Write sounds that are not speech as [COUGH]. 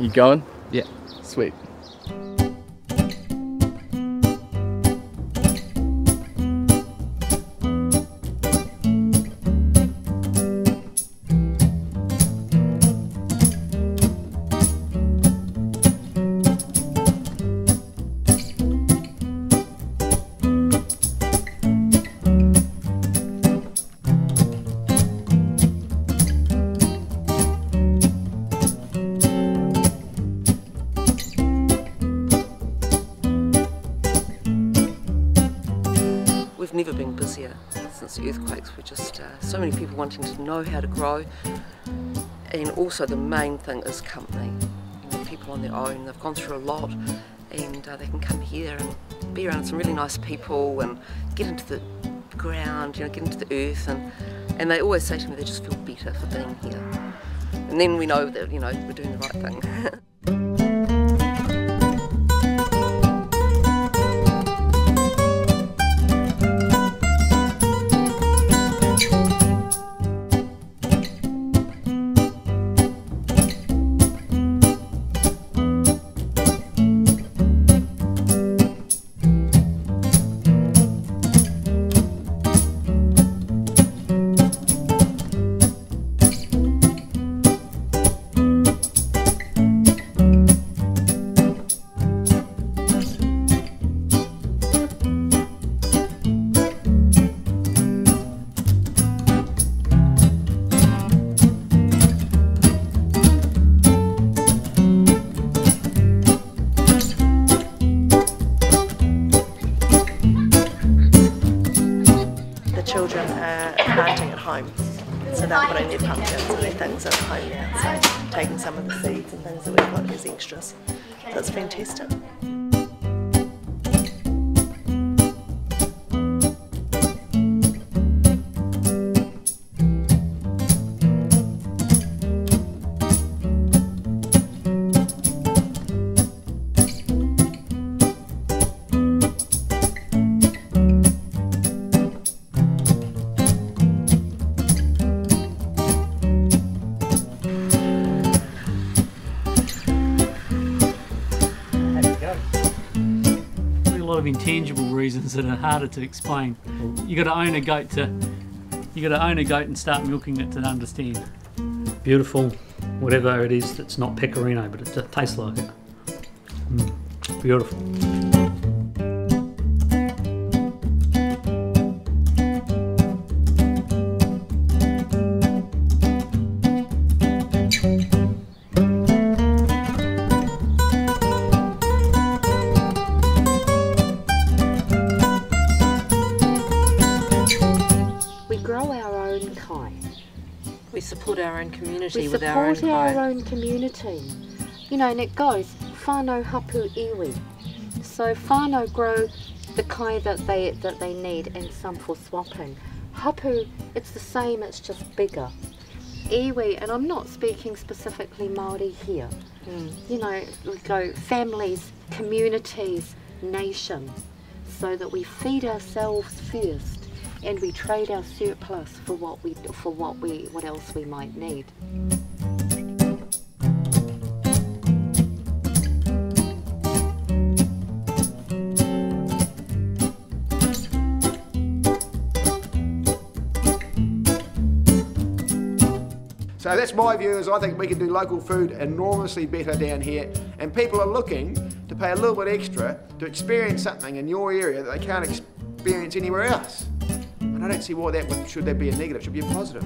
You going? Yeah. Sweet. We've never been busier since the earthquakes. We're just uh, so many people wanting to know how to grow, and also the main thing is company. You know, people on their own, they've gone through a lot, and uh, they can come here and be around some really nice people and get into the ground, you know, get into the earth, and and they always say to me they just feel better for being here. And then we know that you know we're doing the right thing. [LAUGHS] at home. So they're putting their pumpkins and things at home now. So taking some of the seeds and things that we've got as extras. That's fantastic. Of intangible reasons that are harder to explain. You got to own a goat to, you got to own a goat and start milking it to understand. Beautiful, whatever it is that's not pecorino, but it tastes like it. Mm, beautiful. We support our own community We with our own We support our own community. You know, and it goes whānau hapu iwi. So whānau grow the kai that they that they need and some for swapping. Hapu, it's the same, it's just bigger. Iwi, and I'm not speaking specifically Māori here. Hmm. You know, we go families, communities, nation, so that we feed ourselves first and we trade our surplus for what we for what we what else we might need. So that's my view is I think we can do local food enormously better down here and people are looking to pay a little bit extra to experience something in your area that they can't experience anywhere else. And I don't see why that should that be a negative, should be a positive.